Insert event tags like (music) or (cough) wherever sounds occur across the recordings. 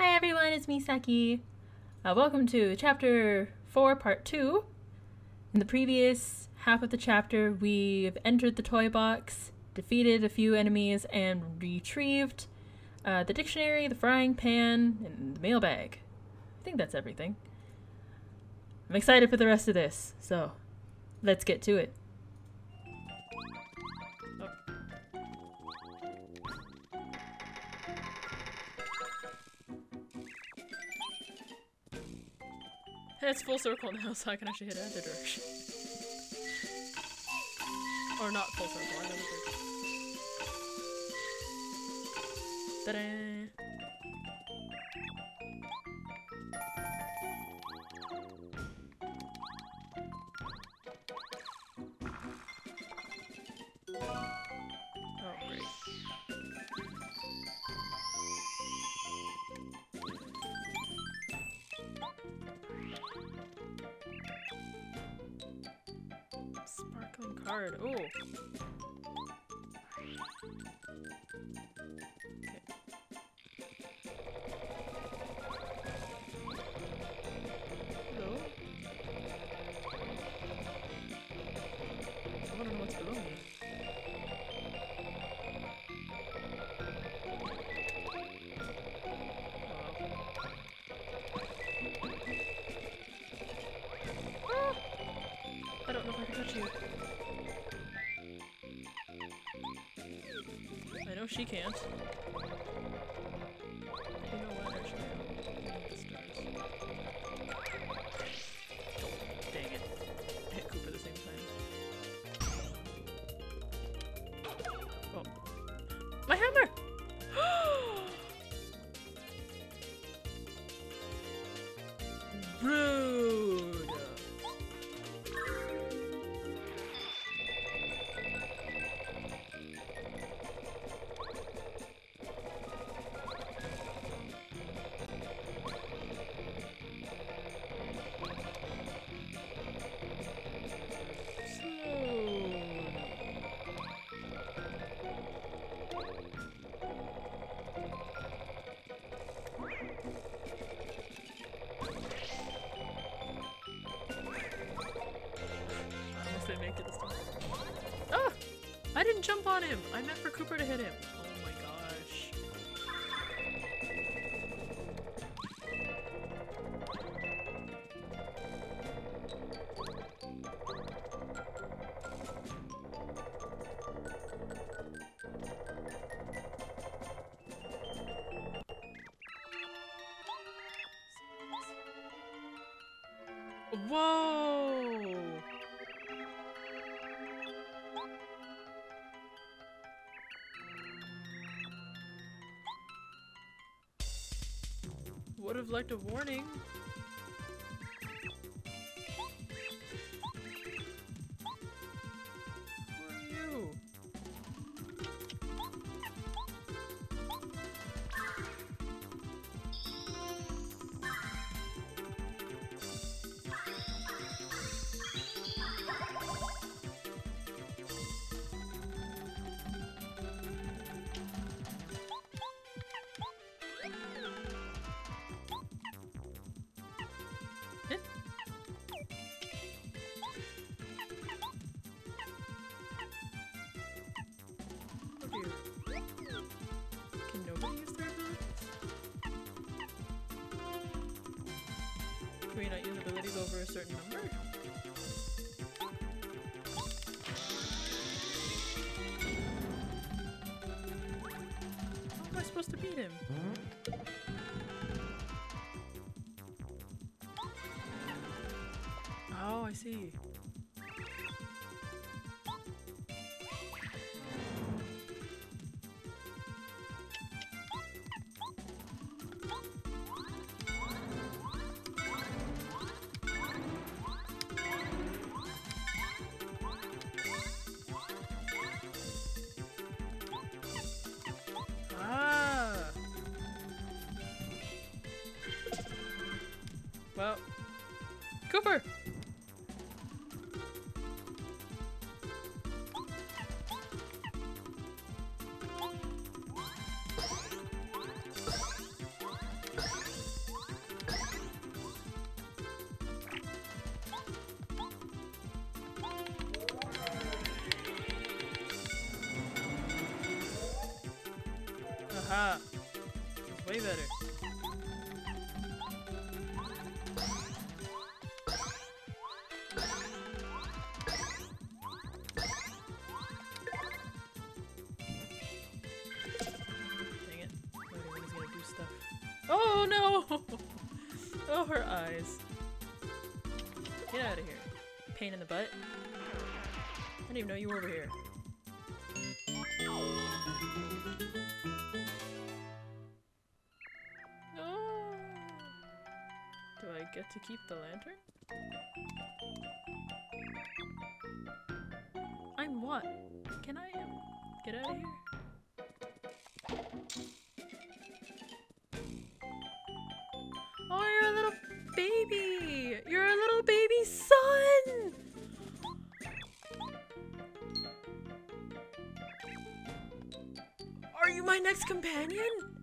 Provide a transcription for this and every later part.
Hi everyone, it's me, Saki. Uh, welcome to chapter 4, part 2. In the previous half of the chapter, we've entered the toy box, defeated a few enemies, and retrieved uh, the dictionary, the frying pan, and the mailbag. I think that's everything. I'm excited for the rest of this, so let's get to it. It's full circle now, so I can actually hit either direction. or not full circle, another! Card. Ooh. Okay. Hello? I wanna know what's below me. Ah! I don't know if I can touch you. I know she can't. Didn't jump on him! I meant for Kooper to hit him. Oh my gosh. Whoa! Would have liked a warning. Over a certain number? How am I supposed to beat him? Hmm? Kooper! Aha! This way better. Pain in the butt. I didn't even know you were over here. Oh. Do I get to keep the lantern? I'm what? Can I um, get out of here? Oh, you're a little baby! You're a little baby son! Are you my next companion?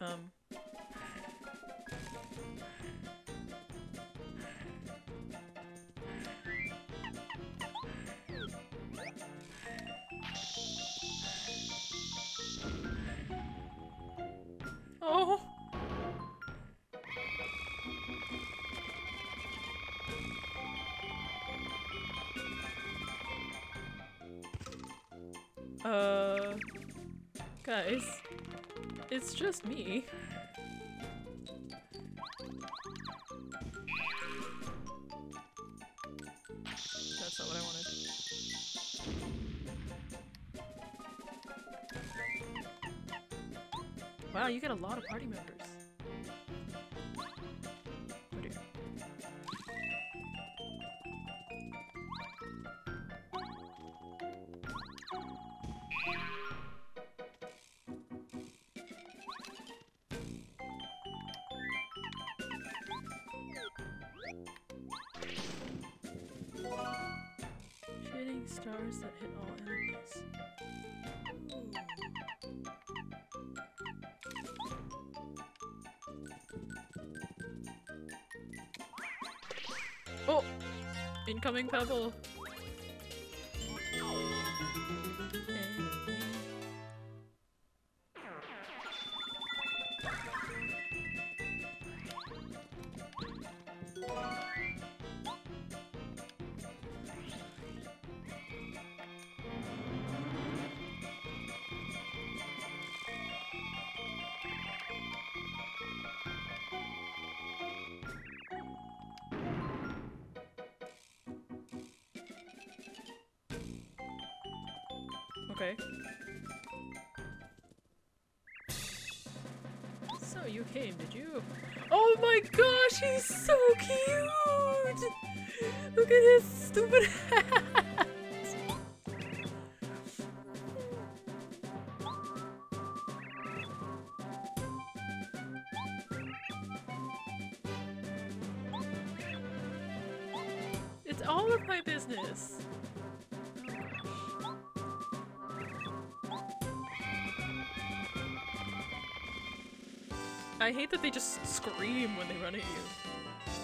Um. Guys, it's just me. That's not what I wanted. Wow, you get a lot of party members. Stars that hit all enemies. Oh! Incoming pebble! Okay. So you came, did you? Oh my gosh, he's so cute! Look at his stupid (laughs) hat! Just scream when they run at you.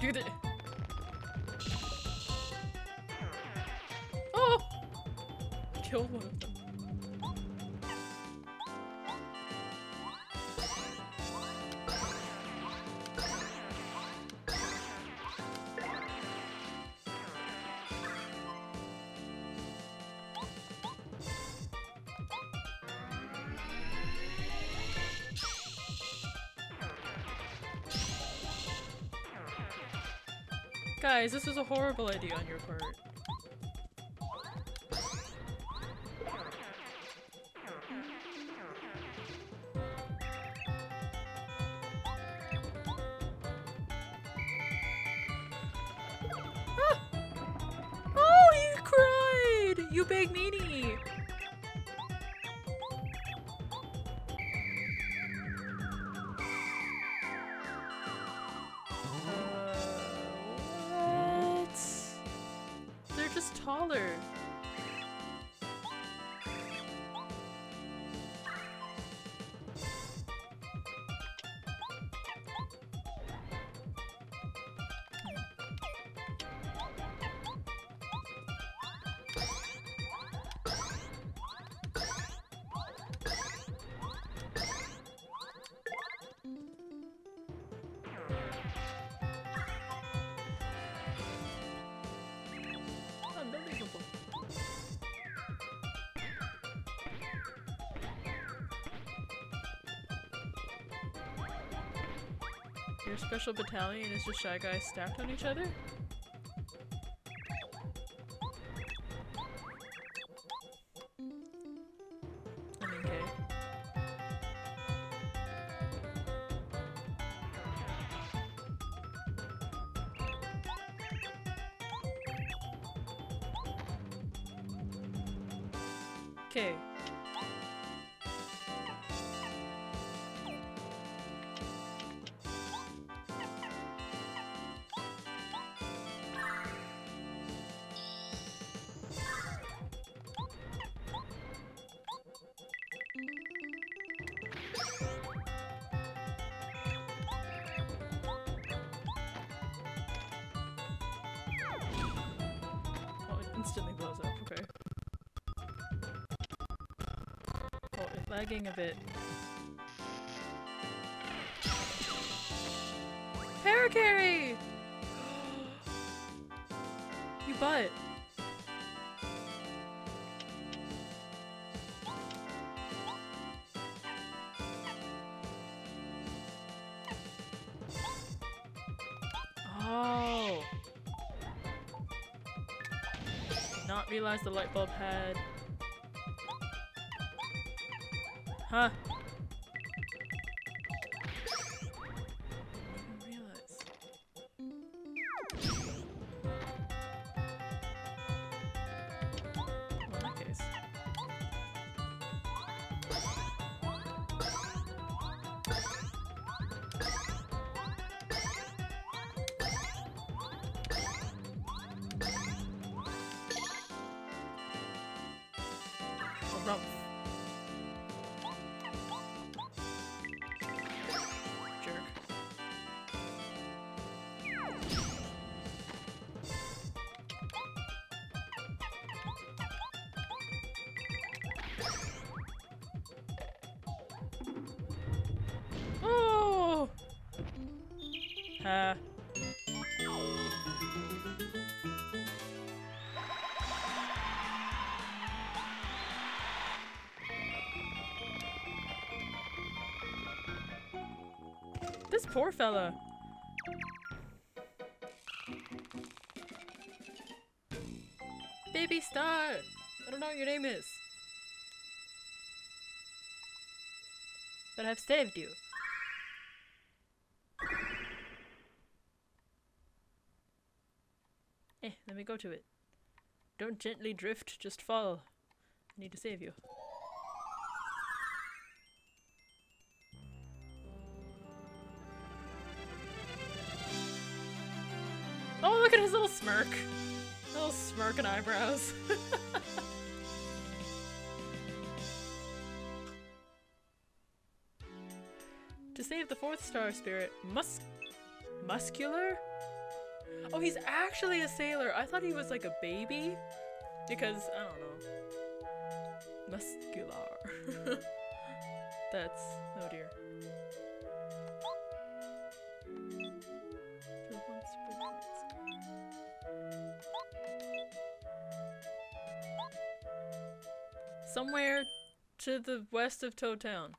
Do the. Oh! Killed one of them. Guys, this was a horrible idea on your part. Just Your special battalion is just shy guys stacked on each other? Okay. Lagging a bit. Parakarry! (gasps) you butt. Oh. Not realize the light bulb had. Huh? Ha. This poor fella. Baby Star! I don't know what your name is. But I've saved you. Eh, let me go to it. Don't gently drift, just fall. I need to save you. Oh, look at his little smirk. Little smirk and eyebrows. (laughs) to save the fourth star spirit, mus- Muskular? Oh, he's actually a sailor. I thought he was like a baby. Because, I don't know. Muskular. (laughs) That's, oh dear. Somewhere to the west of Toad Town.